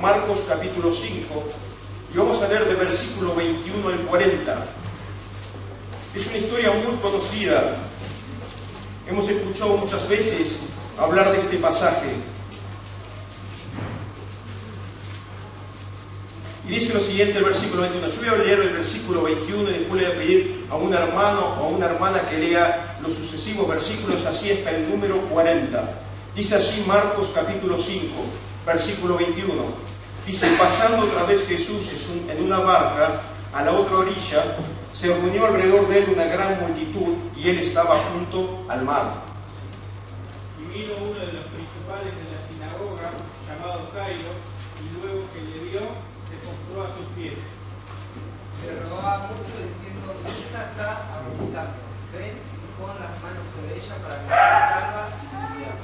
Marcos capítulo 5 y vamos a leer de versículo 21 al 40. Es una historia muy conocida. Hemos escuchado muchas veces hablar de este pasaje. Y dice lo siguiente el versículo 21. Yo voy a leer el versículo 21 y después le voy a pedir a un hermano o a una hermana que lea los sucesivos versículos así hasta el número 40. Dice así Marcos capítulo 5, versículo 21. Dice, pasando otra vez Jesús en una barca a la otra orilla, se reunió alrededor de él una gran multitud y él estaba junto al mar. Y vino uno de los principales de la sinagoga, llamado Cairo, y luego que le vio, a sus pies. Se rogaba mucho diciendo, mi hija está agonizando. Ven y pon las manos sobre ella para que se salga y viva.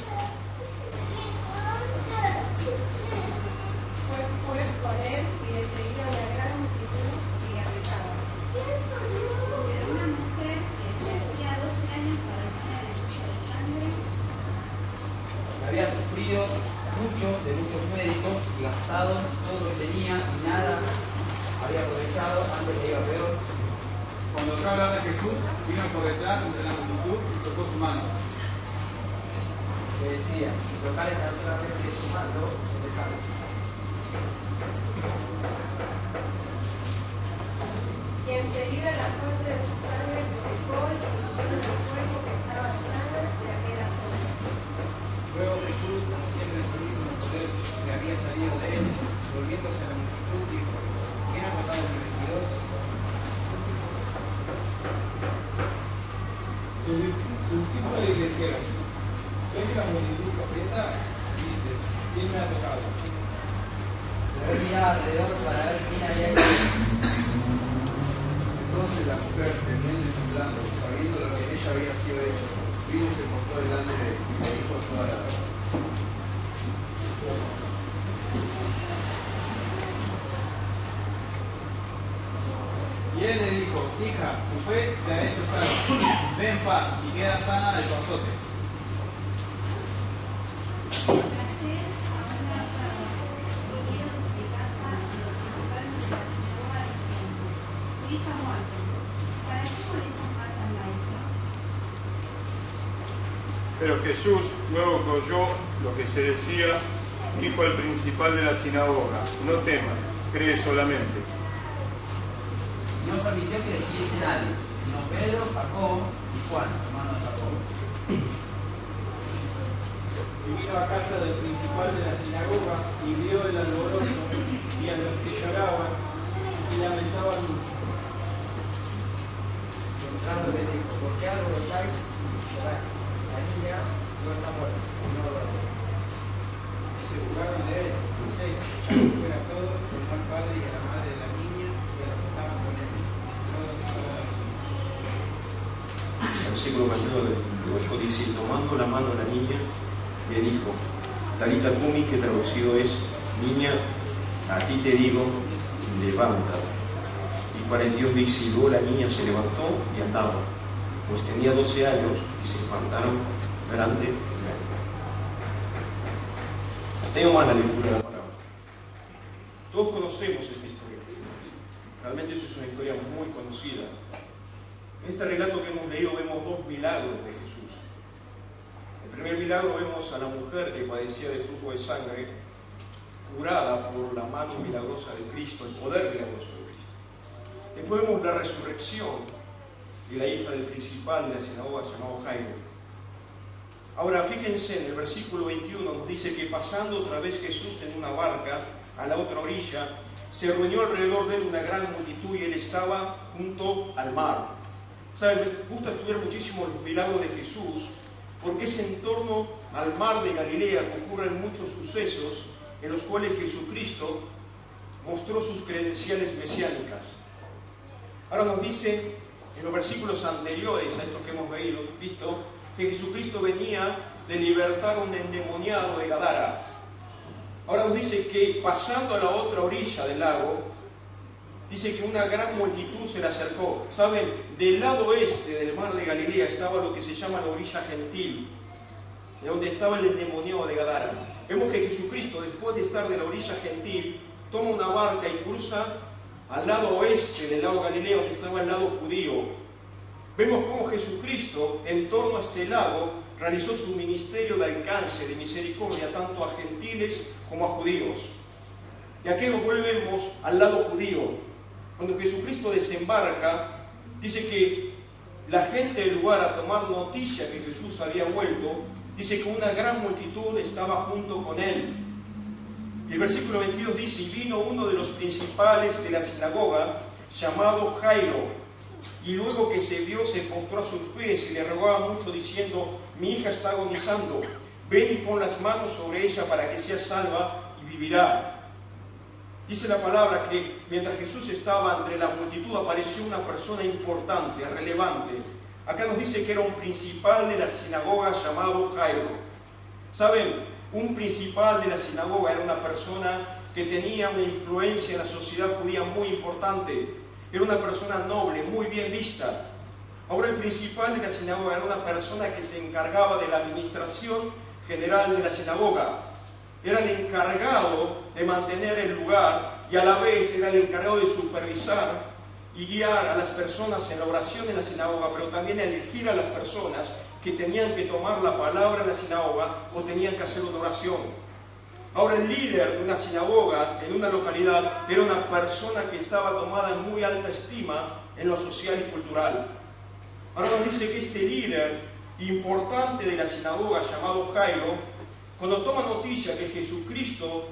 Fue pues con él y le seguía la gran multitud y apretaba. Era una mujer que hacía 12 años padecía de mucha de sangre. Había sufrido mucho de muchos médicos y gastado todo lo que tenía y nada había aprovechado, antes le iba peor. Cuando oyó hablar de Jesús, vino por detrás entre la multitud y tocó su mano. Le tocare tan solamente su mano, se le sale. Y enseguida la fuente de su sangre se secó y se en el cuerpo que estaba sano de aquella zona. Luego Jesús, como siempre en su mismo poder que había salido de él, volviéndose a la multitud, dijo, ¿quién ha matado a mi vestidos? Sus discípulos le dijeron, ¿ves la multitud que aprieta? Y dice, ¿quién me ha tocado? Pero miraba alrededor para ver quién había Entonces la mujer, temiendo y temblando, sabiendo lo que ella había sido hecho, vino y se postó delante de él y le dijo toda la verdad. Y él le dijo, hija, tu fe te ha hecho sana. Ven en paz y queda sana del pasote. Jesús, luego que oyó lo que se decía, dijo al principal de la sinagoga, no temas, cree solamente. Y no permitió que le siguiese nadie, sino Pedro, Jacob y Juan, hermano de Jacob. Y vino a casa del principal de la sinagoga y vio el alboroto y a los que lloraban y lamentaban mucho. Entrando le dijo, ¿por qué alborotáis y lloráis? La niña no está muerta, sino duerme. Y se burlaron de él, y se echaron fuera a todos, como al padre y a la madre de la niña y a los que estaban con él. Y todo estaba Versículo 29 luego yo dice, y tomando la mano de la niña, le dijo, Talita Kumi, que traducido es, niña, a ti te digo, levanta. Y 42 dice, y luego la niña se levantó y andaba, pues tenía 12 años y se espantaron grandemente. Tengo más la lectura de la palabra. Todos conocemos esta historia. Realmente eso es una historia muy conocida. En este relato que hemos leído vemos dos milagros de Jesús. El primer milagro vemos a la mujer que padecía de flujo de sangre, curada por la mano milagrosa de Cristo, el poder milagroso de Cristo. Después vemos la resurrección de la hija del principal de la sinagoga llamado Jairo. Ahora fíjense en el versículo 21 nos dice que pasando otra vez Jesús en una barca a la otra orilla, se reunió alrededor de él una gran multitud y él estaba junto al mar. ¿Saben? Me gusta estudiar muchísimo los milagros de Jesús porque es en torno al mar de Galilea que ocurren muchos sucesos en los cuales Jesucristo mostró sus credenciales mesiánicas. Ahora nos dice en los versículos anteriores a estos que hemos visto que Jesucristo venía de libertar a un endemoniado de Gadara. Ahora nos dice que pasando a la otra orilla del lago, dice que una gran multitud se le acercó. ¿Saben? Del lado este del mar de Galilea estaba lo que se llama la orilla gentil, de donde estaba el endemoniado de Gadara. vemos que Jesucristo, después de estar de la orilla gentil, toma una barca y cruza al lado oeste del lago Galileo, donde estaba el lado judío. Vemos cómo Jesucristo, en torno a este lago, realizó su ministerio de alcance, de misericordia, tanto a gentiles como a judíos. Y aquí nos volvemos al lado judío. Cuando Jesucristo desembarca, dice que la gente del lugar a tomar noticia que Jesús había vuelto, dice que una gran multitud estaba junto con él. El versículo 22 dice, y vino uno de los principales de la sinagoga, llamado Jairo, y luego que se vio se postró a sus pies y le rogaba mucho diciendo, mi hija está agonizando, ven y pon las manos sobre ella para que sea salva y vivirá. Dice la palabra que mientras Jesús estaba entre la multitud apareció una persona importante, relevante. Acá nos dice que era un principal de la sinagoga llamado Jairo. ¿Saben? Un principal de la sinagoga era una persona que tenía una influencia en la sociedad judía muy importante. Era una persona noble, muy bien vista. Ahora el principal de la sinagoga era una persona que se encargaba de la administración general de la sinagoga era el encargado de mantener el lugar y a la vez era el encargado de supervisar y guiar a las personas en la oración en la sinagoga, pero también elegir a las personas que tenían que tomar la palabra en la sinagoga o tenían que hacer oración. Ahora el líder de una sinagoga en una localidad era una persona que estaba tomada en muy alta estima en lo social y cultural. Ahora nos dice que este líder importante de la sinagoga llamado Jairo cuando toma noticia que Jesucristo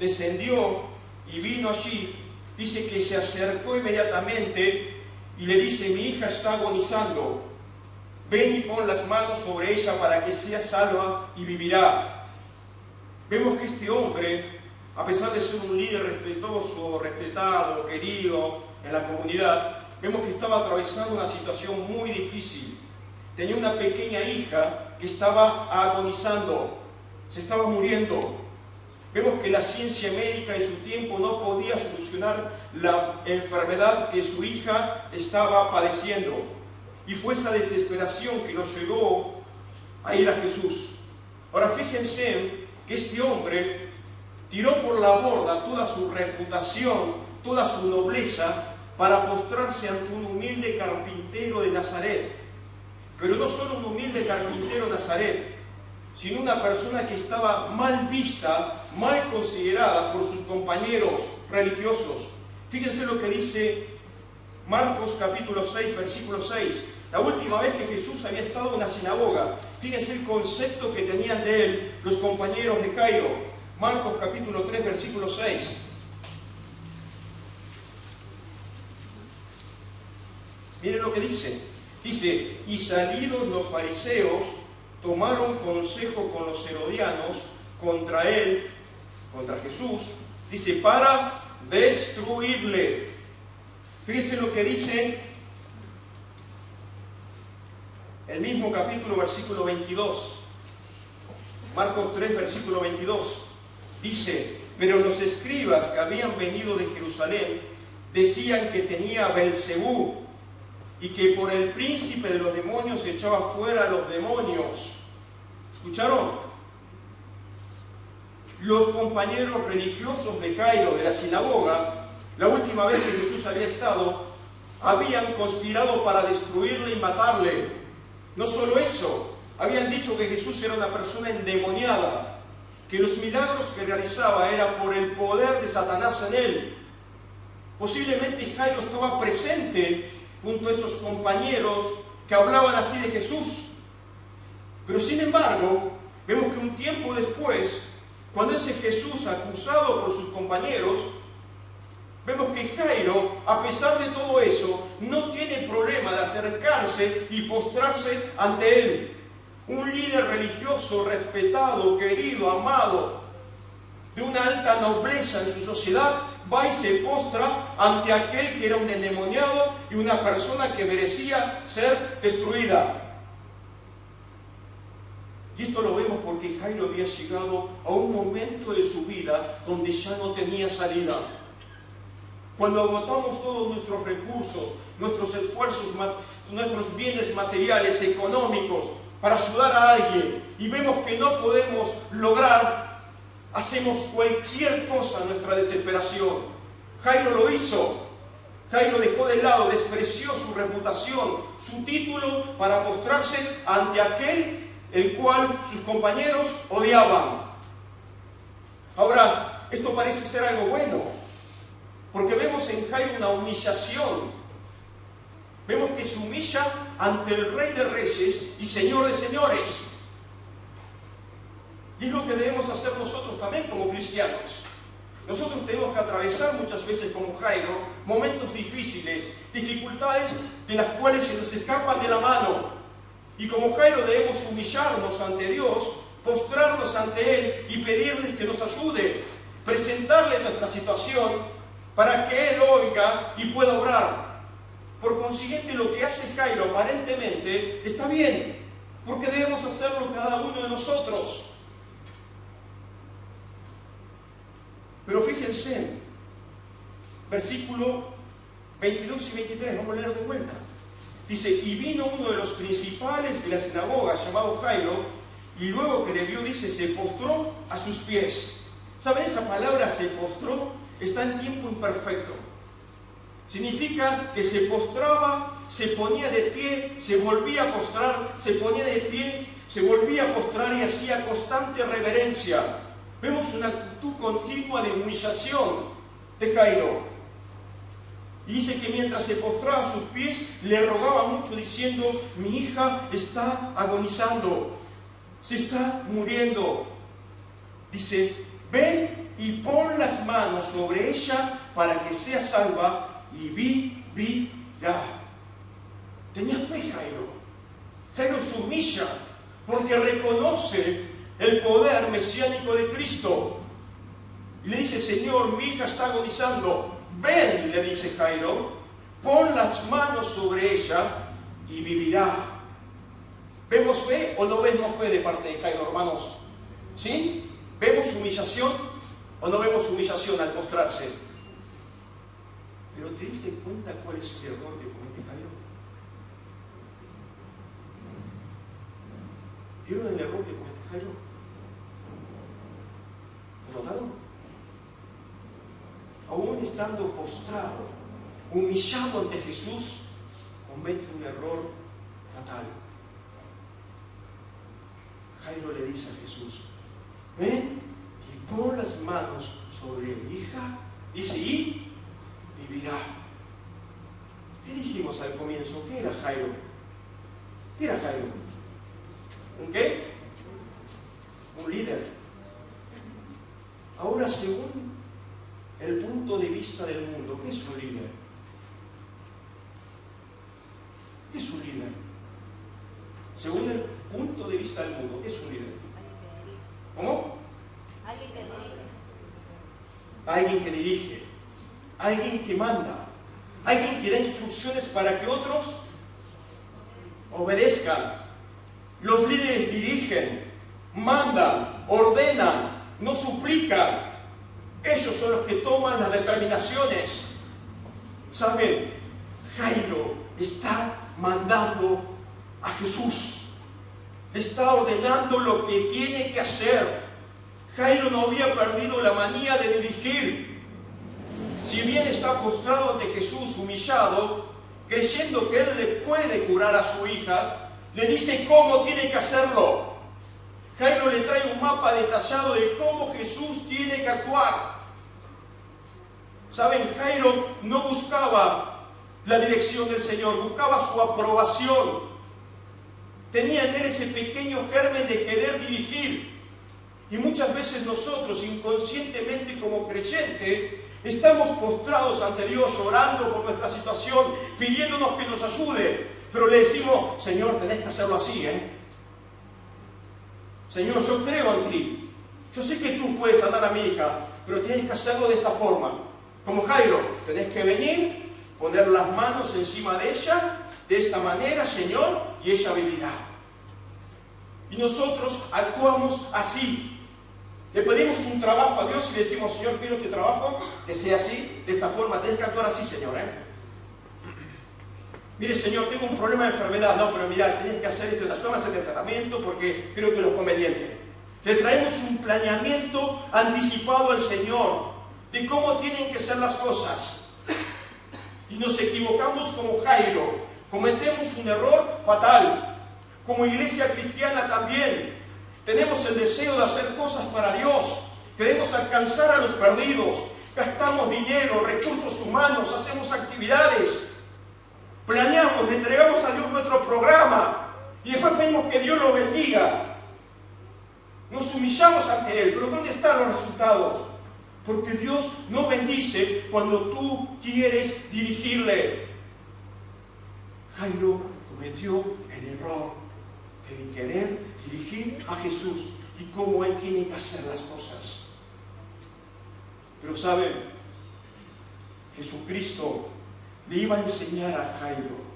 descendió y vino allí, dice que se acercó inmediatamente y le dice, mi hija está agonizando, ven y pon las manos sobre ella para que sea salva y vivirá. Vemos que este hombre, a pesar de ser un líder respetuoso, respetado, querido en la comunidad, vemos que estaba atravesando una situación muy difícil. Tenía una pequeña hija que estaba agonizando, se estaba muriendo. Vemos que la ciencia médica en su tiempo no podía solucionar la enfermedad que su hija estaba padeciendo. Y fue esa desesperación que lo llevó a ir a Jesús. Ahora fíjense que este hombre tiró por la borda toda su reputación, toda su nobleza, para postrarse ante un humilde carpintero de Nazaret pero no solo un humilde carpintero Nazaret, sino una persona que estaba mal vista, mal considerada por sus compañeros religiosos. Fíjense lo que dice Marcos capítulo 6, versículo 6. La última vez que Jesús había estado en la sinagoga, fíjense el concepto que tenían de él los compañeros de Cairo. Marcos capítulo 3, versículo 6. Miren lo que dice. Dice, y salidos los fariseos, tomaron consejo con los herodianos contra él, contra Jesús, dice, para destruirle. Fíjense lo que dice el mismo capítulo, versículo 22. Marcos 3, versículo 22. Dice, pero los escribas que habían venido de Jerusalén decían que tenía Belcebú, y que por el príncipe de los demonios se echaba fuera a los demonios. ¿Escucharon? Los compañeros religiosos de Jairo de la sinagoga, la última vez que Jesús había estado, habían conspirado para destruirle y matarle. No solo eso, habían dicho que Jesús era una persona endemoniada, que los milagros que realizaba era por el poder de Satanás en él. Posiblemente Jairo estaba presente junto a esos compañeros que hablaban así de Jesús. Pero sin embargo, vemos que un tiempo después, cuando ese Jesús acusado por sus compañeros, vemos que Jairo, a pesar de todo eso, no tiene problema de acercarse y postrarse ante él. Un líder religioso respetado, querido, amado, de una alta nobleza en su sociedad, va y se postra ante aquel que era un endemoniado y una persona que merecía ser destruida. Y esto lo vemos porque Jairo había llegado a un momento de su vida donde ya no tenía salida. Cuando agotamos todos nuestros recursos, nuestros esfuerzos, nuestros bienes materiales, económicos, para ayudar a alguien y vemos que no podemos lograr, hacemos cualquier cosa en nuestra desesperación. Jairo lo hizo. Jairo dejó de lado, despreció su reputación, su título para postrarse ante aquel el cual sus compañeros odiaban. Ahora, esto parece ser algo bueno, porque vemos en Jairo una humillación. Vemos que se humilla ante el Rey de Reyes y Señor de Señores. Y es lo que debemos hacer nosotros también como cristianos. Nosotros tenemos que atravesar muchas veces como Jairo momentos difíciles, dificultades de las cuales se nos escapan de la mano. Y como Jairo debemos humillarnos ante Dios, postrarnos ante Él y pedirles que nos ayude, presentarle nuestra situación para que Él oiga y pueda obrar. Por consiguiente, lo que hace Jairo aparentemente está bien, porque debemos hacerlo cada uno de nosotros. Pero fíjense, versículo 22 y 23, vamos a leer de vuelta. Dice, y vino uno de los principales de la sinagoga llamado Jairo, y luego que le vio, dice, se postró a sus pies. ¿Saben esa palabra se postró? Está en tiempo imperfecto. Significa que se postraba, se ponía de pie, se volvía a postrar, se ponía de pie, se volvía a postrar y hacía constante reverencia. Vemos una actitud continua de humillación de Jairo. Y dice que mientras se postraba a sus pies, le rogaba mucho diciendo, mi hija está agonizando, se está muriendo. Dice, ven y pon las manos sobre ella para que sea salva y vivirá. Tenía fe Jairo. Jairo se humilla porque reconoce el poder mesiánico de Cristo. Y le dice, Señor, mi hija está agonizando. Ven, le dice Jairo, pon las manos sobre ella y vivirá. ¿Vemos fe o no vemos fe de parte de Jairo, hermanos? ¿Sí? ¿Vemos humillación o no vemos humillación al mostrarse? Pero ¿te diste cuenta cuál es el error que comete Jairo? ¿Vieron el error que comete Jairo? ¿Lo notaron? Aún estando postrado, humillado ante Jesús, comete un error fatal. Jairo le dice a Jesús, ven y pon las manos sobre mi hija. Dice, y vivirá. ¿Qué dijimos al comienzo? ¿Qué era Jairo? ¿Qué era Jairo? ¿Un qué? Un líder. Ahora, según el punto de vista del mundo, ¿qué es un líder? ¿Qué es un líder? Según el punto de vista del mundo, ¿qué es un líder? ¿Cómo? Alguien que dirige. Alguien que dirige, alguien que manda, alguien que da instrucciones para que otros obedezcan. Los líderes dirigen, mandan, ordenan, no suplican. Ellos son los que toman las determinaciones. ¿Saben? Jairo está mandando a Jesús. Está ordenando lo que tiene que hacer. Jairo no había perdido la manía de dirigir. Si bien está postrado ante Jesús humillado, creyendo que Él le puede curar a su hija, le dice cómo tiene que hacerlo. Jairo le trae un mapa detallado de cómo Jesús tiene que actuar. Saben, Jairo no buscaba la dirección del Señor, buscaba su aprobación. Tenía en él ese pequeño germen de querer dirigir. Y muchas veces nosotros, inconscientemente como creyentes, estamos postrados ante Dios, llorando por nuestra situación, pidiéndonos que nos ayude. Pero le decimos, Señor, tenés que hacerlo así, ¿eh? Señor, yo creo en ti. Yo sé que tú puedes sanar a mi hija, pero tienes que hacerlo de esta forma. Como Jairo, tenés que venir, poner las manos encima de ella, de esta manera, Señor, y ella vivirá. Y nosotros actuamos así. Le pedimos un trabajo a Dios y decimos, Señor, quiero este trabajo que sea así, de esta forma. Tienes que actuar así, Señor. ¿eh? Mire, Señor, tengo un problema de enfermedad. No, pero mira, tienes que hacer esto, vamos a hacer el tratamiento porque creo que lo es conveniente. Le traemos un planeamiento anticipado al Señor de cómo tienen que ser las cosas. Y nos equivocamos como Jairo. Cometemos un error fatal. Como iglesia cristiana también. Tenemos el deseo de hacer cosas para Dios. Queremos alcanzar a los perdidos. Gastamos dinero, recursos humanos, hacemos actividades. Planeamos, le entregamos a Dios nuestro programa. Y después pedimos que Dios lo bendiga. Nos humillamos ante Él. Pero ¿dónde están los resultados? Porque Dios no bendice cuando tú quieres dirigirle. Jairo cometió el error de querer dirigir a Jesús y cómo Él tiene que hacer las cosas. Pero saben, Jesucristo le iba a enseñar a Jairo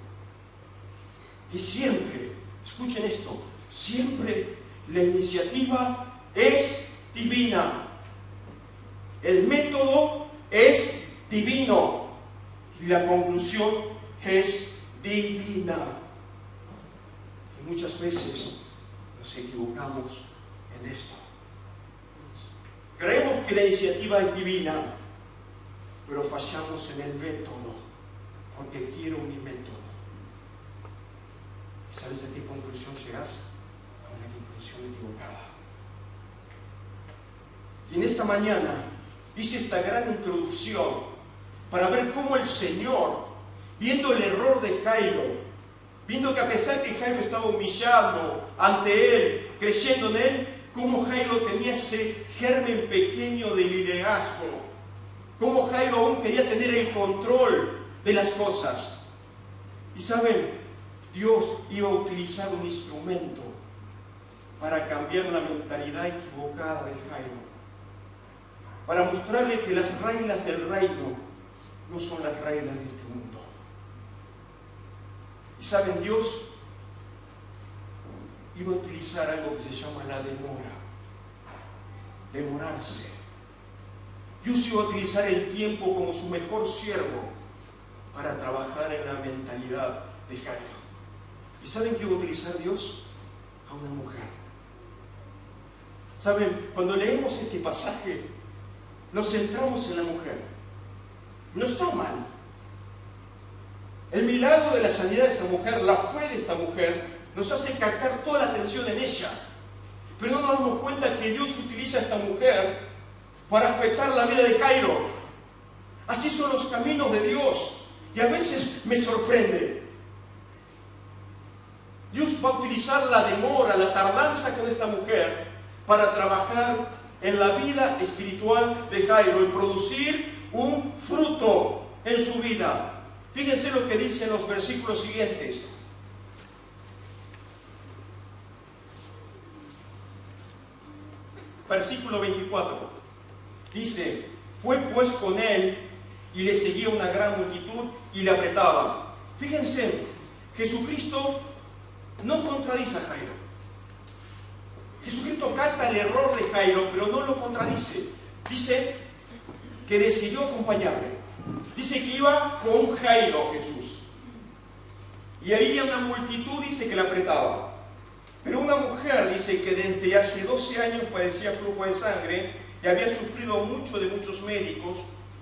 que siempre, escuchen esto, siempre la iniciativa es divina. El método es divino y la conclusión es divina. Muchas veces nos equivocamos en esto. Creemos que la iniciativa es divina, pero fallamos en el método, porque quiero mi método. ¿Sabes a qué conclusión llegas? A una conclusión equivocada. Y en esta mañana hice esta gran introducción para ver cómo el Señor, viendo el error de Jairo, viendo que a pesar que Jairo estaba humillando ante él, creyendo en él, cómo Jairo tenía ese germen pequeño de liderazgo, cómo Jairo aún quería tener el control de las cosas. Y saben, Dios iba a utilizar un instrumento para cambiar la mentalidad equivocada de Jairo, para mostrarle que las reglas del reino no son las reglas de este mundo. Y saben, Dios iba a utilizar algo que se llama la demora. Demorarse. Dios iba a utilizar el tiempo como su mejor siervo para trabajar en la mentalidad de Jairo. ¿Y saben qué iba a utilizar Dios? A una mujer. Saben, cuando leemos este pasaje, nos centramos en la mujer. No está mal. El milagro de la sanidad de esta mujer, la fe de esta mujer, nos hace captar toda la atención en ella. Pero no nos damos cuenta que Dios utiliza a esta mujer para afectar la vida de Jairo. Así son los caminos de Dios. Y a veces me sorprende. Dios va a utilizar la demora, la tardanza con esta mujer para trabajar en la vida espiritual de Jairo y producir un fruto en su vida. Fíjense lo que dicen los versículos siguientes. Versículo 24. Dice, fue pues con él y le seguía una gran multitud y le apretaba. Fíjense, Jesucristo no contradice a Jairo. Jesucristo capta el error de Jairo, pero no lo contradice. Dice que decidió acompañarle. Dice que iba con Jairo Jesús. Y había una multitud, dice que le apretaba. Pero una mujer dice que desde hace 12 años padecía flujo de sangre y había sufrido mucho de muchos médicos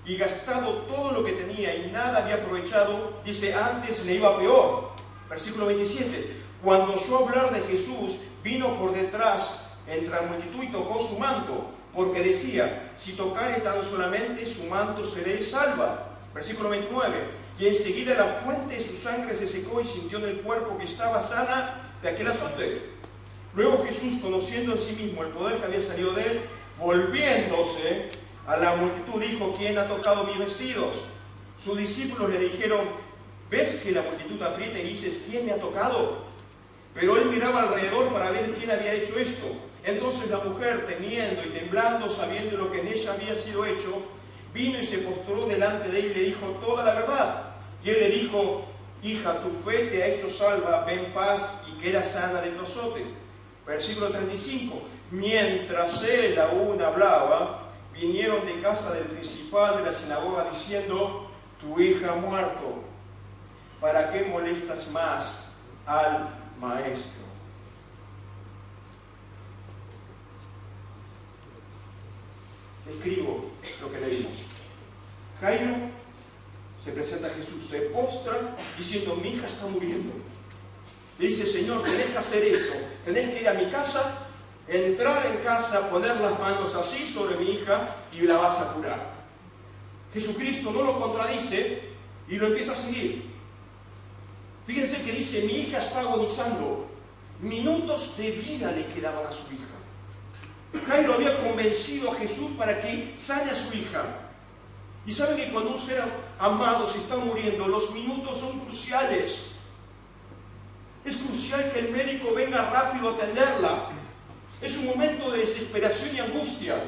y gastado todo lo que tenía y nada había aprovechado, dice, antes le iba peor. Versículo 27. Cuando oyó hablar de Jesús, vino por detrás entre la multitud y tocó su manto, porque decía, si tocare tan solamente su manto seré salva. Versículo 29. Y enseguida la fuente de su sangre se secó y sintió en el cuerpo que estaba sana de aquel azote. Luego Jesús, conociendo en sí mismo el poder que había salido de él, volviéndose a la multitud, dijo, ¿quién ha tocado mis vestidos? Sus discípulos le dijeron, ¿ves que la multitud aprieta y dices, ¿quién me ha tocado? Pero él miraba alrededor para ver quién había hecho esto. Entonces la mujer, temiendo y temblando, sabiendo lo que en ella había sido hecho, vino y se postró delante de él y le dijo toda la verdad. Y él le dijo, hija, tu fe te ha hecho salva, ven paz y queda sana de tu azote. Versículo 35. Mientras él aún hablaba, vinieron de casa del principal de la sinagoga diciendo, tu hija ha muerto. ¿para qué molestas más al maestro? Escribo lo que leímos. Jairo se presenta a Jesús, se postra diciendo, mi hija está muriendo. Le dice, Señor, tenés que hacer esto, tenés que ir a mi casa, entrar en casa, poner las manos así sobre mi hija y la vas a curar. Jesucristo no lo contradice y lo empieza a seguir. Fíjense que dice, mi hija está agonizando. Minutos de vida le quedaban a su hija. Jairo había convencido a Jesús para que sane a su hija. Y saben que cuando un ser amado se está muriendo, los minutos son cruciales. Es crucial que el médico venga rápido a atenderla. Es un momento de desesperación y angustia.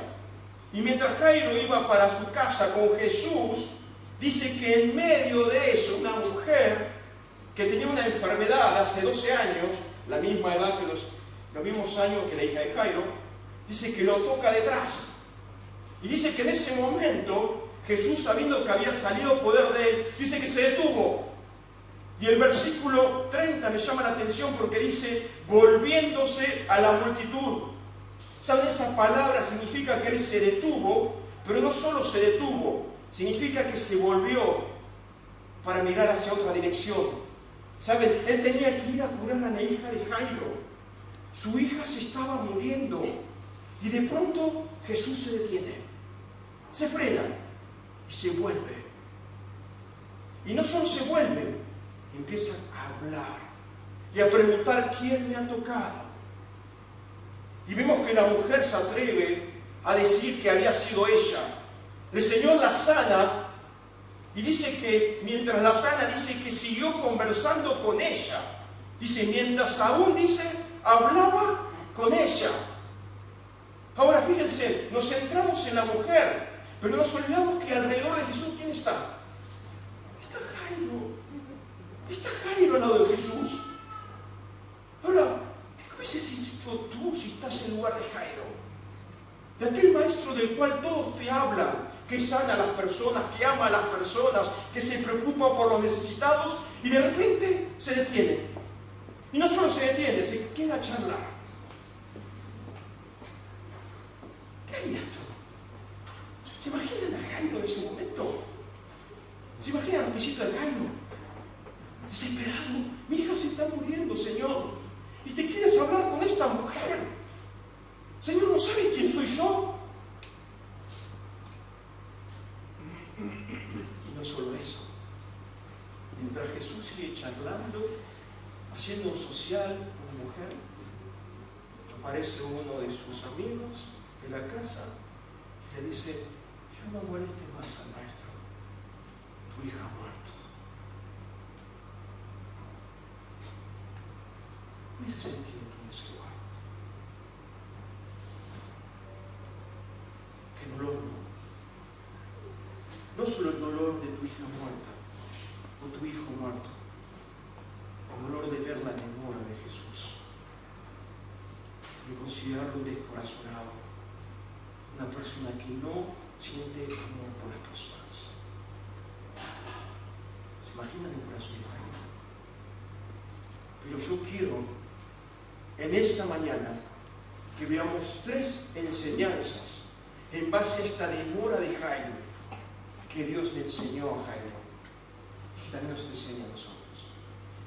Y mientras Jairo iba para su casa con Jesús, dice que en medio de eso una mujer que tenía una enfermedad hace 12 años, la misma edad que los, los mismos años que la hija de Jairo, dice que lo toca detrás. Y dice que en ese momento Jesús, sabiendo que había salido poder de él, dice que se detuvo. Y el versículo 30 me llama la atención porque dice, volviéndose a la multitud. ¿Saben? Esa palabra significa que él se detuvo, pero no solo se detuvo, significa que se volvió para mirar hacia otra dirección. ¿Saben? Él tenía que ir a curar a la hija de Jairo. Su hija se estaba muriendo. Y de pronto Jesús se detiene. Se frena y se vuelve. Y no solo se vuelve, empieza a hablar y a preguntar quién me ha tocado. Y vemos que la mujer se atreve a decir que había sido ella. El Señor la sana y dice que mientras la sana, dice que siguió conversando con ella. Dice, mientras aún, dice, hablaba con ella. Ahora fíjense, nos centramos en la mujer, pero nos olvidamos que alrededor de Jesús, ¿quién está? Está Jairo. Está Jairo al lado de Jesús. Ahora, ¿qué hubieses dicho tú si estás en lugar de Jairo? De aquel maestro del cual todos te hablan, que sana a las personas, que ama a las personas, que se preocupa por los necesitados y de repente se detiene. Y no solo se detiene, se queda a charlar. ¿Qué harías tú? ¿Se imaginan a Jairo en ese momento? ¿Se imaginan al pisito de Jairo? Desesperado, mi hija se está muriendo, Señor. Y te quieres hablar con esta mujer. Señor, ¿no sabes quién soy yo? Y no solo eso. Mientras Jesús sigue charlando, haciendo social con la mujer, aparece uno de sus amigos en la casa le dice, ya no moleste más al maestro, tu hija ha muerto. En ese sentido tú en. Que no. No solo el dolor de tu hija muerta o tu hijo muerto, el dolor de ver la memoria de Jesús, de considerarlo descorazonado, una persona que no siente amor por las personas. ¿Se imaginan el corazón Jairo? Pero yo quiero en esta mañana que veamos tres enseñanzas en base a esta demora de Jairo que Dios le enseñó a Jairo y que también nos enseña a nosotros.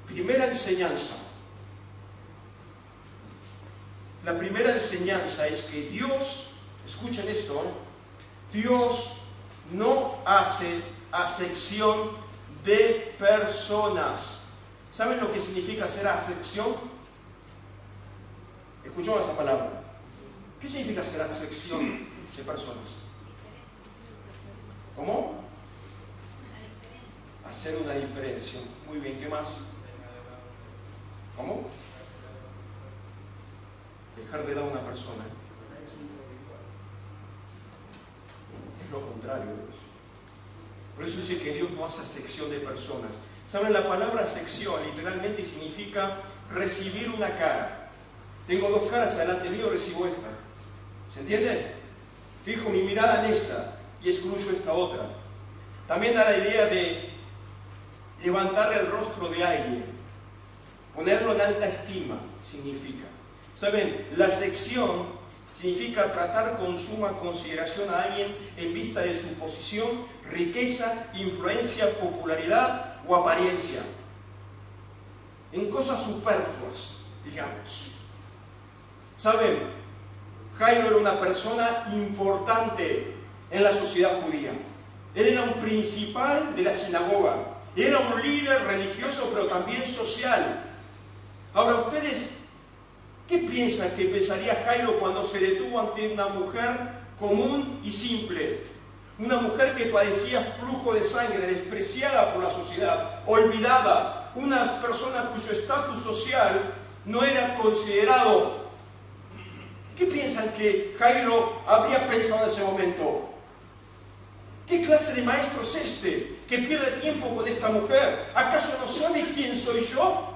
Primera enseñanza. La primera enseñanza es que Dios, escuchen esto, Dios no hace acepción de personas. ¿Saben lo que significa hacer acepción? ¿Escuchó esa palabra? ¿Qué significa hacer acepción de personas? ¿Cómo? Hacer una diferencia. Muy bien, ¿qué más? ¿Cómo? Dejar de lado una persona. Lo contrario. Por eso dice que Dios no hace sección de personas. ¿Saben? La palabra sección literalmente significa recibir una cara. Tengo dos caras delante mío, recibo esta. ¿Se entiende? Fijo mi mirada en esta y excluyo esta otra. También da la idea de levantar el rostro de alguien, ponerlo en alta estima, significa. ¿Saben? La sección significa tratar con suma consideración a alguien en vista de su posición, riqueza, influencia, popularidad o apariencia. En cosas superfluas, digamos. ¿Saben? Jairo era una persona importante en la sociedad judía. Él era un principal de la sinagoga. Era un líder religioso, pero también social. Ahora, ustedes, ¿qué piensan que pensaría Jairo cuando se detuvo ante una mujer común y simple? Una mujer que padecía flujo de sangre, despreciada por la sociedad, olvidada. Una persona cuyo estatus social no era considerado ¿Qué piensan que Jairo habría pensado en ese momento? ¿Qué clase de maestro es este que pierde tiempo con esta mujer? ¿Acaso no sabe quién soy yo?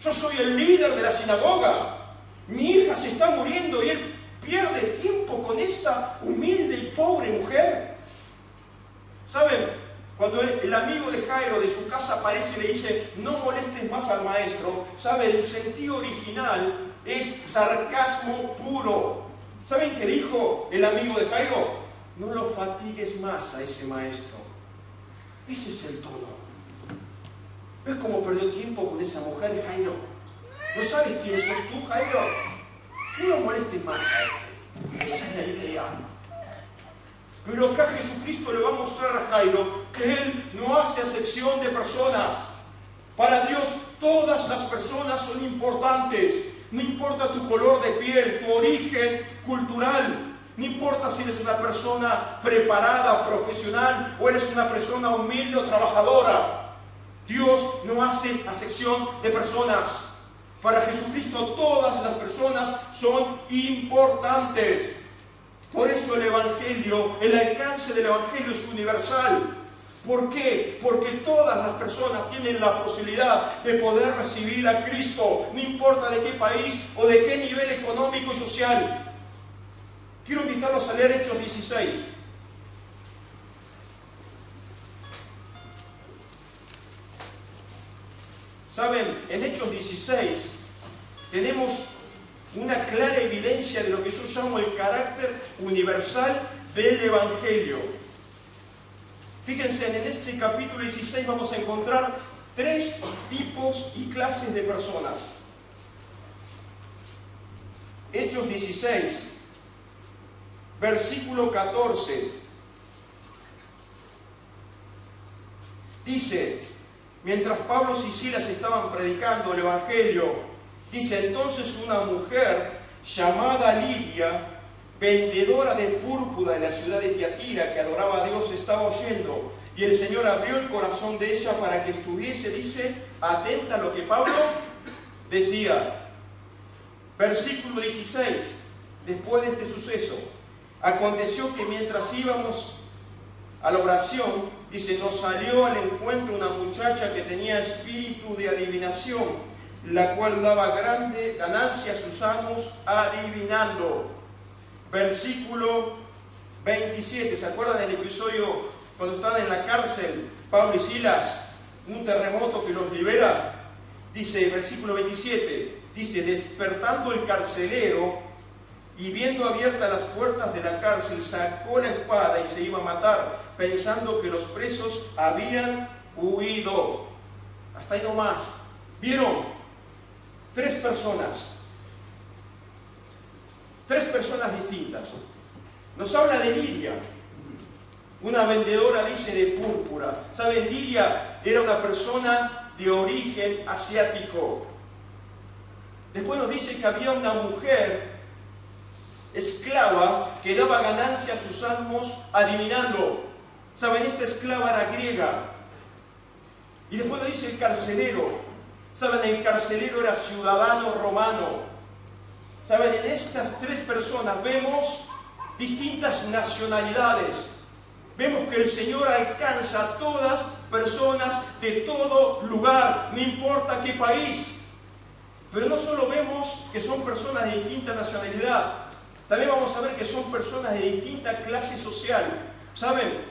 Yo soy el líder de la sinagoga. Mi hija se está muriendo y él pierde tiempo con esta humilde y pobre mujer. ¿Saben? Cuando el amigo de Jairo de su casa aparece y le dice, no molestes más al maestro, ¿saben? El sentido original es sarcasmo puro. ¿Saben qué dijo el amigo de Jairo? No lo fatigues más a ese maestro. Ese es el tono. ¿Ves cómo perdió tiempo con esa mujer, Jairo? ¿No sabes quién sos tú, Jairo? No lo molestes más este. Esa es la idea. Pero acá Jesucristo le va a mostrar a Jairo que Él no hace acepción de personas. Para Dios todas las personas son importantes. No importa tu color de piel, tu origen cultural. No importa si eres una persona preparada, profesional o eres una persona humilde o trabajadora. Dios no hace acepción de personas. Para Jesucristo todas las personas son importantes. Por eso el Evangelio, el alcance del Evangelio es universal. ¿Por qué? Porque todas las personas tienen la posibilidad de poder recibir a Cristo, no importa de qué país o de qué nivel económico y social. Quiero invitarlos a leer Hechos 16. Saben, en Hechos 16 tenemos una clara evidencia de lo que yo llamo el carácter universal del Evangelio. Fíjense, en este capítulo 16 vamos a encontrar tres tipos y clases de personas. Hechos 16, versículo 14. Dice, mientras Pablo y Silas estaban predicando el Evangelio Dice entonces una mujer llamada Lidia, vendedora de púrpura de la ciudad de Tiatira, que adoraba a Dios, estaba oyendo. Y el Señor abrió el corazón de ella para que estuviese, dice, atenta a lo que Pablo decía. Versículo 16, después de este suceso, aconteció que mientras íbamos a la oración, dice, nos salió al encuentro una muchacha que tenía espíritu de adivinación la cual daba grande ganancia a sus amos adivinando. Versículo 27, ¿se acuerdan del episodio cuando estaban en la cárcel Pablo y Silas? Un terremoto que los libera. Dice, versículo 27, dice, despertando el carcelero y viendo abiertas las puertas de la cárcel, sacó la espada y se iba a matar, pensando que los presos habían huido. Hasta ahí nomás. ¿Vieron? Tres personas. Tres personas distintas. Nos habla de Lidia. Una vendedora dice de púrpura. ¿Saben? Lidia era una persona de origen asiático. Después nos dice que había una mujer esclava que daba ganancia a sus amos adivinando. ¿Saben? Esta esclava era griega. Y después nos dice el carcelero, Saben, el carcelero era ciudadano romano. Saben, en estas tres personas vemos distintas nacionalidades. Vemos que el Señor alcanza a todas personas de todo lugar, no importa qué país. Pero no solo vemos que son personas de distinta nacionalidad, también vamos a ver que son personas de distinta clase social. ¿Saben?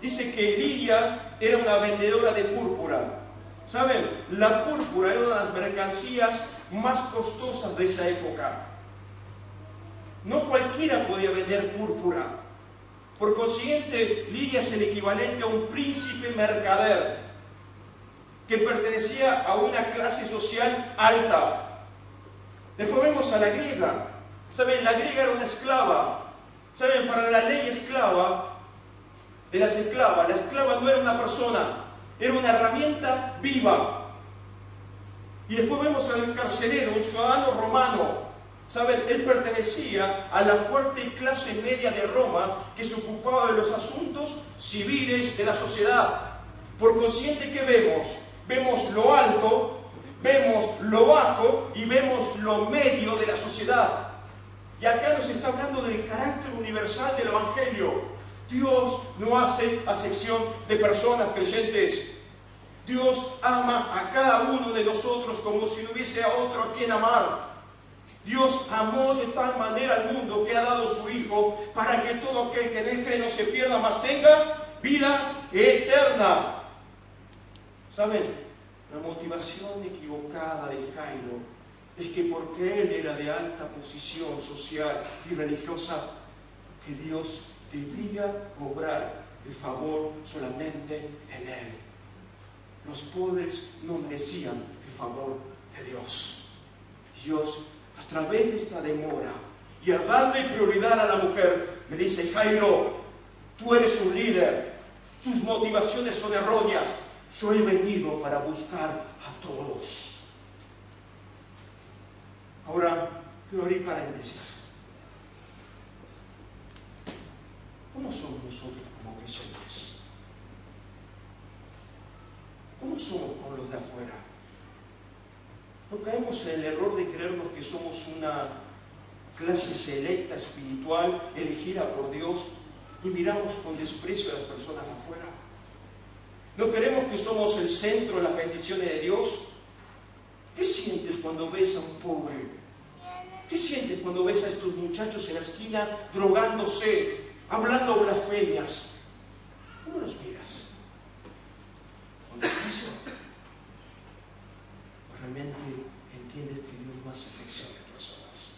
Dice que Lidia era una vendedora de púrpura. ¿Saben? La púrpura era una de las mercancías más costosas de esa época. No cualquiera podía vender púrpura. Por consiguiente, Lidia es el equivalente a un príncipe mercader que pertenecía a una clase social alta. Después vemos a la griega. ¿Saben? La griega era una esclava. ¿Saben? Para la ley esclava, de las esclavas, la esclava no era una persona, era una herramienta viva. Y después vemos al carcelero, un ciudadano romano. ¿Saben? Él pertenecía a la fuerte clase media de Roma que se ocupaba de los asuntos civiles de la sociedad. Por consiguiente, ¿qué vemos? Vemos lo alto, vemos lo bajo y vemos lo medio de la sociedad. Y acá nos está hablando del carácter universal del Evangelio. Dios no hace acepción de personas creyentes. Dios ama a cada uno de nosotros como si no hubiese a otro a quien amar. Dios amó de tal manera al mundo que ha dado su Hijo para que todo aquel que en él no se pierda, más tenga vida eterna. ¿Saben? La motivación equivocada de Jairo es que porque él era de alta posición social y religiosa, que Dios debía obrar el favor solamente en él. Los pobres no merecían el favor de Dios. Dios, a través de esta demora y a darle prioridad a la mujer, me dice, Jairo, tú eres un líder, tus motivaciones son erróneas, yo he venido para buscar a todos. Ahora, quiero abrir paréntesis. ¿Cómo somos nosotros como creyentes? ¿Cómo somos con los de afuera? ¿No caemos en el error de creernos que somos una clase selecta espiritual elegida por Dios y miramos con desprecio a las personas de afuera? ¿No creemos que somos el centro de las bendiciones de Dios? ¿Qué sientes cuando ves a un pobre? ¿Qué sientes cuando ves a estos muchachos en la esquina drogándose, hablando blasfemias? ¿Cómo los miras? ¿Con desprecio? ¿O realmente entiendes que Dios no hace sección de personas?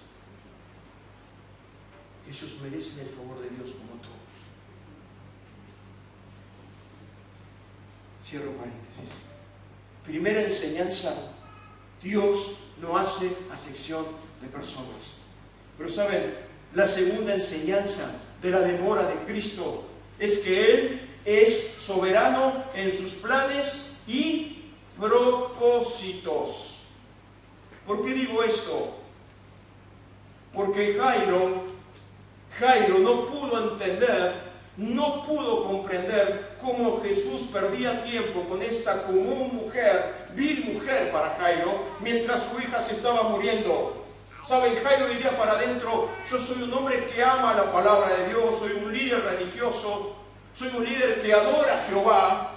Que ellos merecen el favor de Dios como tú. Cierro paréntesis. Primera enseñanza, Dios no hace acepción de personas. Pero saben, la segunda enseñanza de la demora de Cristo es que Él es soberano en sus planes y propósitos. ¿Por qué digo esto? Porque Jairo, Jairo no pudo entender, no pudo comprender cómo Jesús perdía tiempo con esta común mujer, vil mujer para Jairo, mientras su hija se estaba muriendo. ¿Saben? Jairo diría para adentro, yo soy un hombre que ama la palabra de Dios, soy un líder religioso, soy un líder que adora a Jehová,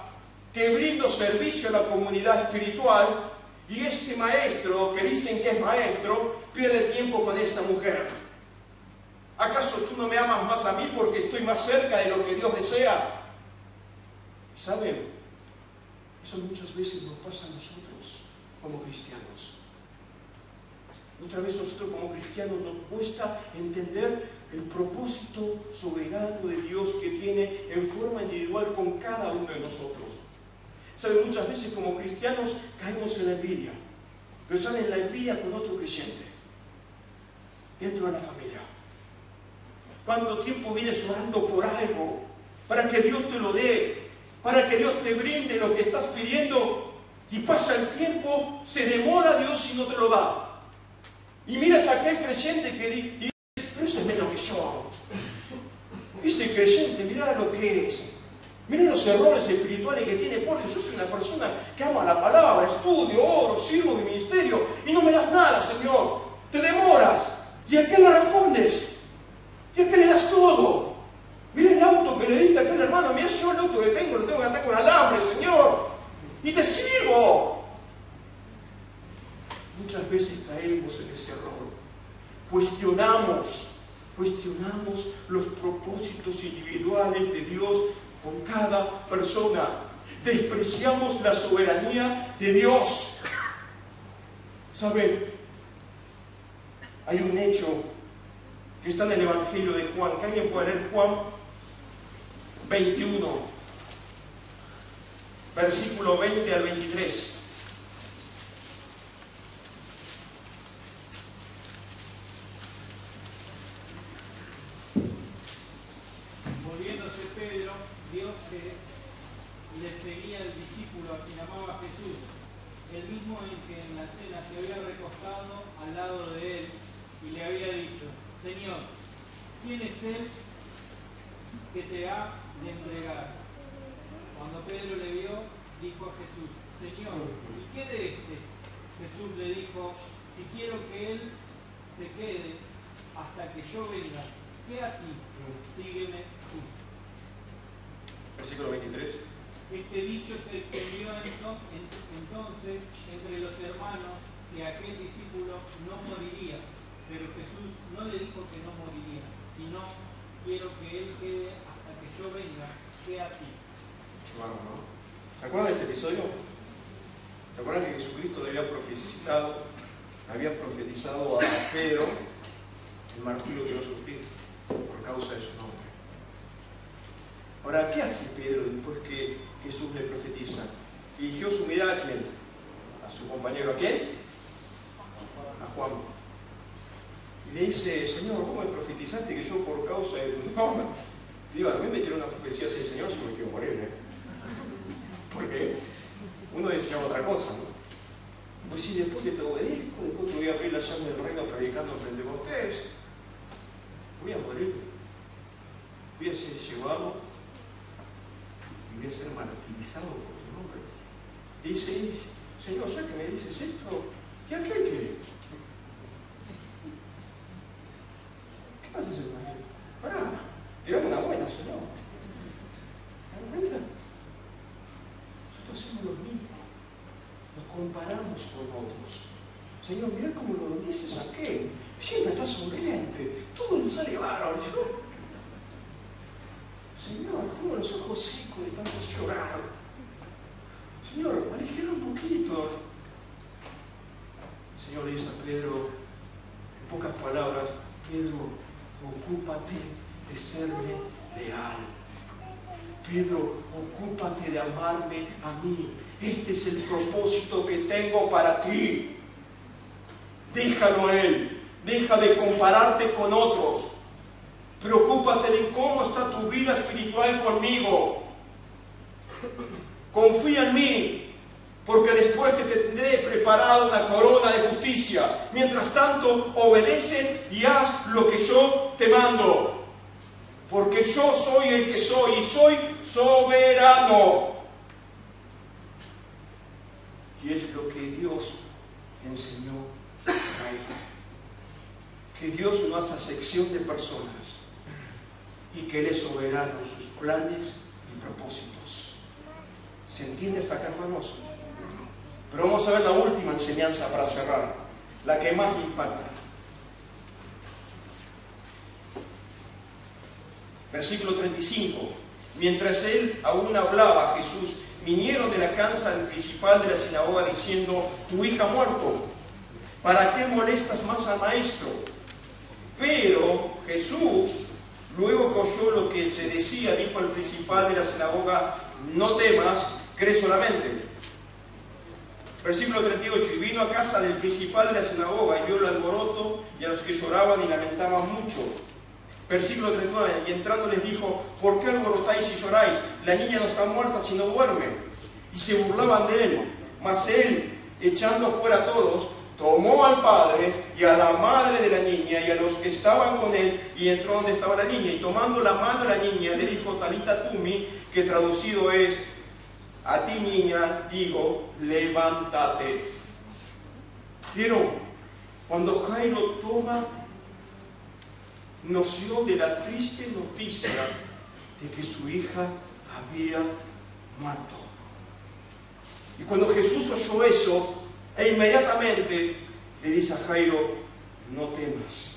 que brindo servicio a la comunidad espiritual, y este maestro, que dicen que es maestro, pierde tiempo con esta mujer. ¿Acaso tú no me amas más a mí porque estoy más cerca de lo que Dios desea? ¿Saben? Eso muchas veces nos pasa a nosotros como cristianos. Otra vez nosotros como cristianos nos cuesta entender el propósito soberano de Dios que tiene en forma individual con cada uno de nosotros. ¿Saben? Muchas veces como cristianos caemos en la envidia. Pero ¿saben? La envidia con otro creyente. Dentro de la familia. ¿Cuánto tiempo vienes orando por algo? Para que Dios te lo dé. Para que Dios te brinde lo que estás pidiendo. Y pasa el tiempo, se demora Dios y no te lo da. Y miras a aquel creyente que dice, pero eso es menos que yo. Ese creyente, mira lo que es. Mira los errores espirituales que tiene, porque yo soy una persona que ama la palabra, estudio, oro, sirvo mi ministerio y no me das nada, Señor. Te demoras. ¿Y a qué le respondes? ¿Y a qué le das todo? Mira el auto que le diste a aquel hermano, mira yo el auto que tengo, lo tengo que andar con alambre, Señor. Y te sirvo. Veces caemos en ese error. Cuestionamos, cuestionamos los propósitos individuales de Dios con cada persona. despreciamos la soberanía de Dios. ¿Saben? Hay un hecho que está en el Evangelio de Juan, que alguien puede leer Juan 21, versículo 20 al 23. Volviéndose Pedro, vio que le seguía el discípulo a quien amaba Jesús, el mismo en que en la cena se había recostado al lado de él y le había dicho, Señor, ¿quién es él que te ha de entregar? Cuando Pedro le vio, dijo a Jesús, Señor, ¿y qué de este? Jesús le dijo, si quiero que él se quede hasta que yo venga, ¿qué a ti? Sígueme tú. Versículo 23. Este dicho se extendió ento- en- entonces entre los hermanos que aquel discípulo no moriría, pero Jesús no le dijo que no moriría, sino quiero que él quede hasta que yo venga, que a ti. Hermano, ¿no? ¿Se acuerdan de ese episodio? ¿Se acuerdan que Jesucristo le había profetizado, había profetizado a Pedro el martirio que iba a sufrir por causa de su nombre? Ahora, ¿qué hace Pedro después que Jesús le profetiza? Dirigió su mirada a quién? A su compañero, ¿a quién? A Juan. Y le dice, Señor, ¿cómo me profetizaste que yo por causa de tu nombre? Digo, a mí me quiere una profecía así, Señor, si me quiero morir, ¿eh? Porque uno decía otra cosa, ¿no? Pues si después que te obedezco, después te voy a abrir la llave del reino predicando en Pentecostés, voy a morir. Voy a ser llevado y voy a ser martirizado por tu nombre. Y dice, Señor, ya que me dices esto, ¿y aquel que? ¿Qué pasa, Señor? Pará, tirame una buena, Señor. ¿Te das cuenta? Nosotros hacemos lo mismo. Nos comparamos con otros. Señor, mira cómo lo bendices a aquel. Siempre está sonriente. Todo le sale bárbaro. Señor, tengo los ojos secos de tanto llorar. Señor, aligera un poquito. Señor le dice a Pedro, en pocas palabras, Pedro, ocúpate de serme leal. Pedro, ocúpate de amarme a mí. Este es el propósito que tengo para ti. Déjalo a Él. Deja de compararte con otros. Preocúpate de cómo está tu vida espiritual conmigo. Confía en mí, porque después te tendré preparada una corona de justicia. Mientras tanto, obedece y haz lo que yo te mando. Porque yo soy el que soy y soy soberano. Y es lo que Dios enseñó a Israel. Que Dios no hace sección de personas y que Él es soberano en sus planes y propósitos. ¿Se entiende hasta acá, hermanos? Pero vamos a ver la última enseñanza para cerrar, la que más me impacta. Versículo 35. Mientras él aún hablaba, Jesús, vinieron de la casa del principal de la sinagoga diciendo, tu hija ha muerto, ¿para qué molestas más al maestro? Pero Jesús, luego que oyó lo que se decía, dijo al principal de la sinagoga, no temas, cree solamente. Versículo 38, y vino a casa del principal de la sinagoga y vio el alboroto y a los que lloraban y lamentaban mucho. Versículo 39, y entrando les dijo, ¿por qué alborotáis y lloráis? La niña no está muerta, sino duerme. Y se burlaban de él. Mas él, echando fuera a todos, tomó al padre y a la madre de la niña y a los que estaban con él y entró donde estaba la niña. Y tomando la mano de la niña, le dijo, Talita Tumi, que traducido es, a ti niña, digo, levántate. ¿Vieron? Cuando Jairo toma noción de la triste noticia de que su hija había muerto. Y cuando Jesús oyó eso, e inmediatamente le dice a Jairo, no temas,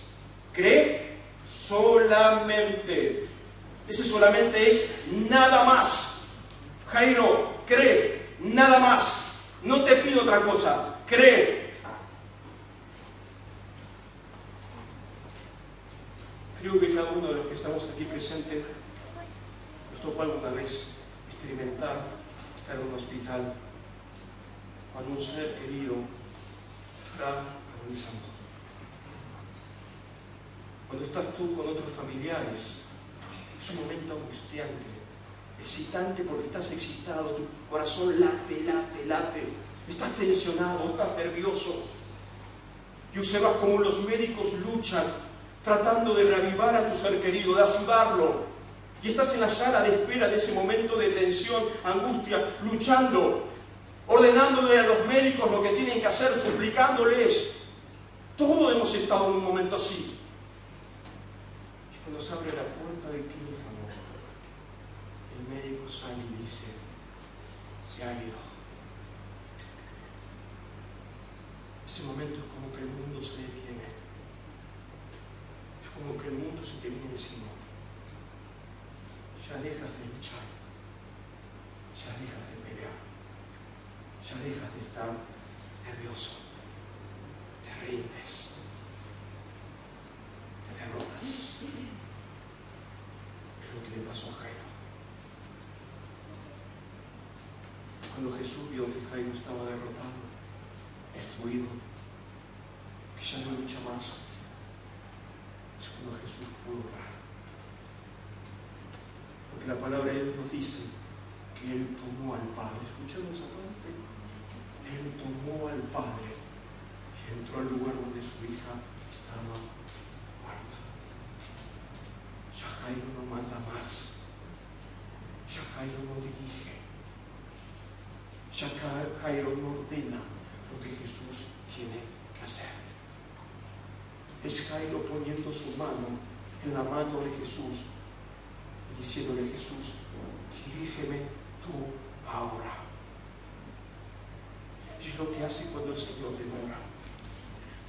cree solamente. Ese solamente es nada más. Jairo, cree, nada más. No te pido otra cosa, cree. Creo que cada uno de los que estamos aquí presentes nos tocó alguna vez experimentar estar en un hospital cuando un ser querido está agonizando. Cuando estás tú con otros familiares, es un momento angustiante, excitante porque estás excitado, tu corazón late, late, late, estás tensionado, estás nervioso. Y observas cómo los médicos luchan tratando de reavivar a tu ser querido, de ayudarlo. Y estás en la sala de espera de ese momento de tensión, angustia, luchando, ordenándole a los médicos lo que tienen que hacer, suplicándoles. Todos hemos estado en un momento así. Y cuando se abre la puerta del quirófano, el médico sale y dice, se ha ido. Ese momento es como que el mundo se detiene. Como que el mundo se te viene encima. Ya dejas de luchar. Ya dejas de pelear. Ya dejas de estar nervioso. Te rindes. Te derrotas. Es lo que le pasó a Jairo. Cuando Jesús vio que Jairo estaba derrotado, destruido, que ya no lucha más, es cuando Jesús pudo orar. Porque la palabra de Dios nos dice que Él tomó al Padre. ¿Escucharon esa parte? Él tomó al Padre y entró al lugar donde su hija estaba muerta. Ya Jairo no manda más. Ya Jairo no dirige. Ya Jairo no ordena lo que Jesús tiene que hacer. Es Jairo poniendo su mano en la mano de Jesús y diciéndole Jesús, dirígeme tú ahora. Y es lo que hace cuando el Señor demora.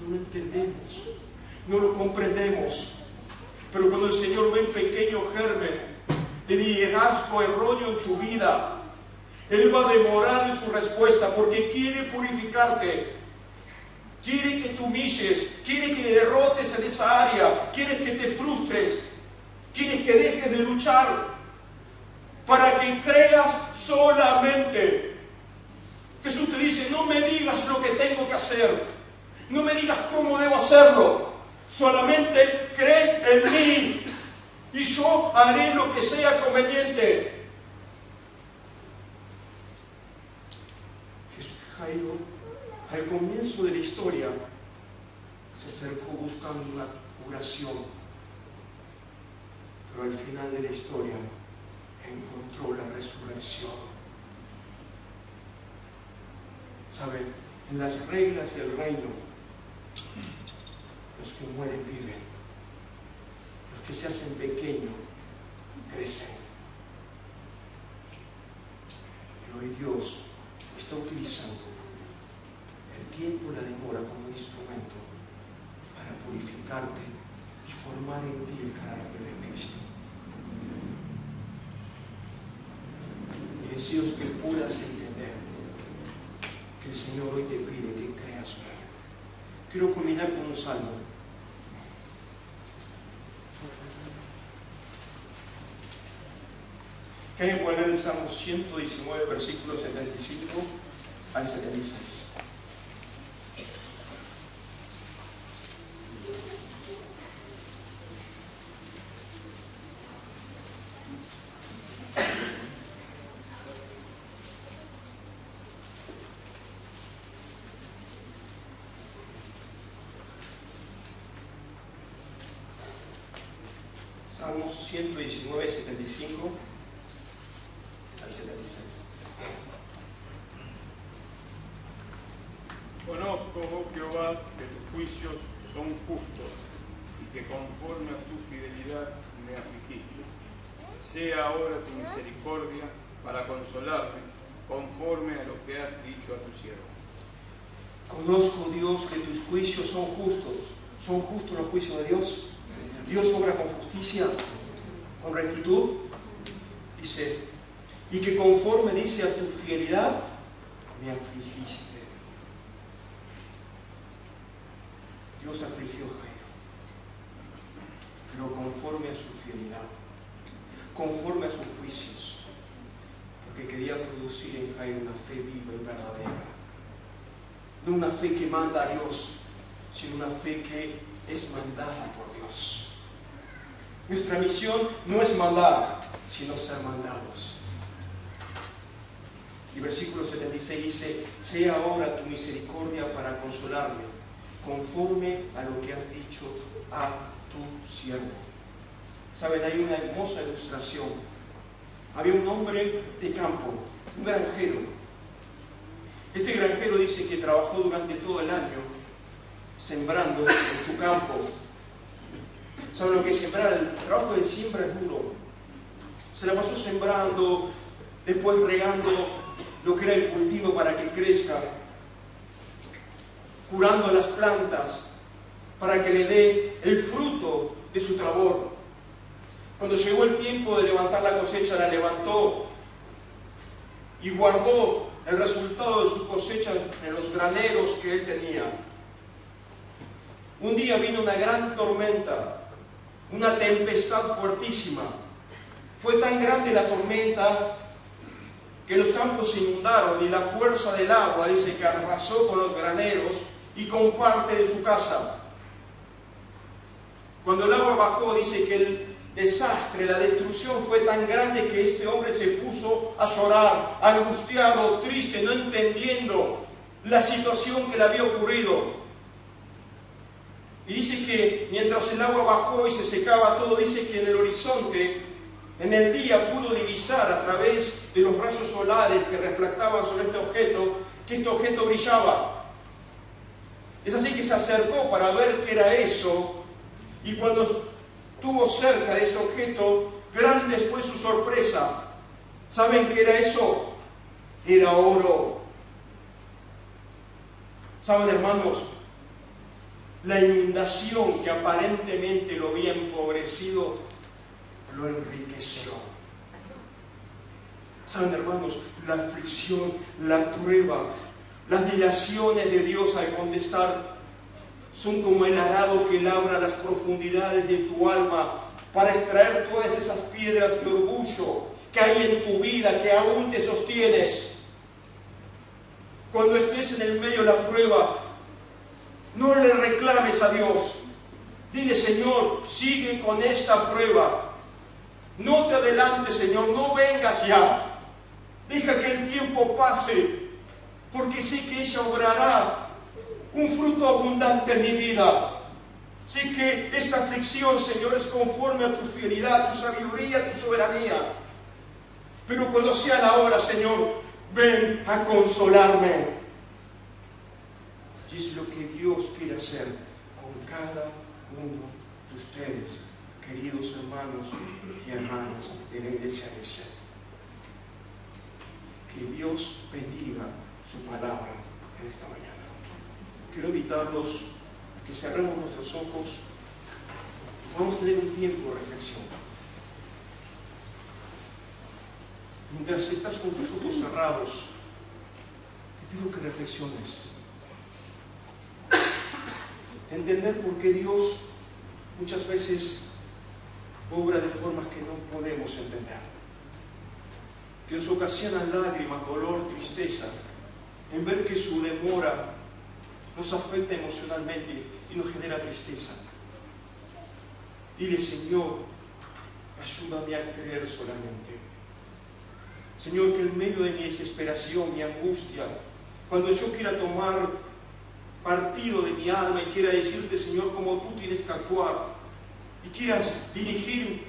No lo entendemos, no lo comprendemos. Pero cuando el Señor ve un pequeño germen de liderazgo erróneo en tu vida, Él va a demorar en su respuesta porque quiere purificarte. Quiere que te humilles, quiere que derrotes en esa área, quiere que te frustres, quiere que dejes de luchar para que creas solamente. Jesús te dice, no me digas lo que tengo que hacer, no me digas cómo debo hacerlo, solamente cree en mí y yo haré lo que sea conveniente. Jesús Jairo, al comienzo de la historia, se acercó buscando una curación, pero al final de la historia encontró la resurrección. ¿Saben? En las reglas del reino, los que mueren viven, los que se hacen pequeños crecen. Y hoy Dios está utilizando el tiempo la demora como instrumento para purificarte y formar en ti el carácter de Cristo. Y deseos que puedas entender que el Señor hoy te pide que creas en Él. Quiero culminar con un salmo. Que hay poner el Salmo 119, versículos 75 al 76. 119, 75 al 76. Conozco, oh Jehová, que tus juicios son justos y que conforme a tu fidelidad me afligiste. Sea ahora tu misericordia para consolarme conforme a lo que has dicho a tu siervo. Conozco, Dios, que tus juicios son justos. ¿Son justos los juicios de Dios? Dios obra con justicia, con rectitud. Dice, y que conforme dice a tu fidelidad, me afligiste. Dios afligió a Jairo, pero conforme a su fidelidad, conforme a sus juicios, porque quería producir en Jairo una fe viva y verdadera. No una fe que manda a Dios, sino una fe que es mandada por. Nuestra misión no es mandar, sino ser mandados. Y versículo 76 dice, sea ahora tu misericordia para consolarme, conforme a lo que has dicho a tu siervo. Saben, hay una hermosa ilustración. Había un hombre de campo, un granjero. Este granjero dice que trabajó durante todo el año sembrando en su campo. ¿Saben lo que sembrar? El trabajo de siembra es duro. Se la pasó sembrando, después regando lo que era el cultivo para que crezca, curando las plantas para que le dé el fruto de su labor. Cuando llegó el tiempo de levantar la cosecha, la levantó y guardó el resultado de su cosecha en los graneros que él tenía. Un día vino una gran tormenta, una tempestad fuertísima. Fue tan grande la tormenta que los campos se inundaron y la fuerza del agua dice que arrasó con los graneros y con parte de su casa. Cuando el agua bajó dice que el desastre, la destrucción fue tan grande que este hombre se puso a llorar, angustiado, triste, no entendiendo la situación que le había ocurrido. Y dice que mientras el agua bajó y se secaba todo, dice que en el horizonte, en el día pudo divisar a través de los rayos solares que reflectaban sobre este objeto, que este objeto brillaba. Es así que se acercó para ver qué era eso, y cuando estuvo cerca de ese objeto, grande fue su sorpresa. ¿Saben qué era eso? Era oro. ¿Saben, hermanos? La inundación que aparentemente lo había empobrecido, lo enriqueció. ¿Saben, hermanos? La aflicción, la prueba, las dilaciones de Dios al contestar son como el arado que labra las profundidades de tu alma para extraer todas esas piedras de orgullo que hay en tu vida, que aún te sostienes. Cuando estés en el medio de la prueba, no le reclames a Dios. Dile, Señor, sigue con esta prueba. No te adelantes, Señor, no vengas ya. Deja que el tiempo pase, porque sé que ella obrará un fruto abundante en mi vida. Sé que esta aflicción, Señor, es conforme a tu fidelidad, tu sabiduría, tu soberanía. Pero cuando sea la hora, Señor, ven a consolarme. Y es lo que Dios quiere hacer con cada uno de ustedes, queridos hermanos y hermanas de la iglesia de Set. Que Dios bendiga su palabra en esta mañana. Quiero invitarlos a que cerremos nuestros ojos y podamos tener un tiempo de reflexión. Mientras estás con tus ojos cerrados, te pido que reflexiones entender por qué Dios muchas veces obra de formas que no podemos entender, que nos ocasionan lágrimas, dolor, tristeza, en ver que su demora nos afecta emocionalmente y nos genera tristeza. Dile, Señor, ayúdame a creer solamente. Señor, que en medio de mi desesperación, mi angustia, cuando yo quiera tomar partido de mi alma y quiera decirte, Señor, cómo tú tienes que actuar y quieras dirigir,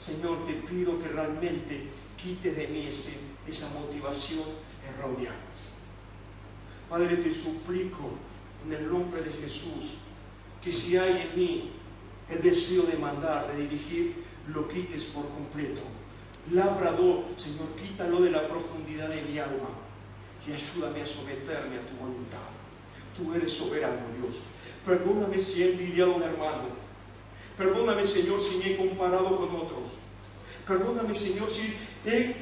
Señor, te pido que realmente quites de mí ese, esa motivación errónea. Padre, te suplico en el nombre de Jesús que si hay en mí el deseo de mandar, de dirigir, lo quites por completo. Labrador, Señor, quítalo de la profundidad de mi alma y ayúdame a someterme a tu voluntad. Tú eres soberano, Dios. Perdóname si he envidiado a un hermano. Perdóname, Señor, si me he comparado con otros. Perdóname, Señor, si he-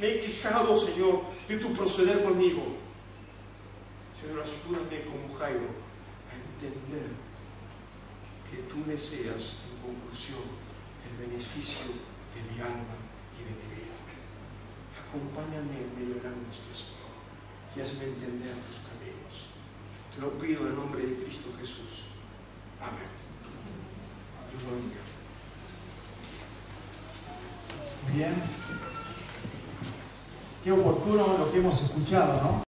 me he quejado, Señor, de tu proceder conmigo. Señor, ayúdame como Jairo a entender que tú deseas, en conclusión, el beneficio de mi alma y de mi vida. Acompáñame en medio de la angustia, Señor, y hazme entender tus caminos. Te lo pido en el nombre de Cristo Jesús. Amén. Dios lo bendiga. Bien. Qué oportuno lo que hemos escuchado, ¿no?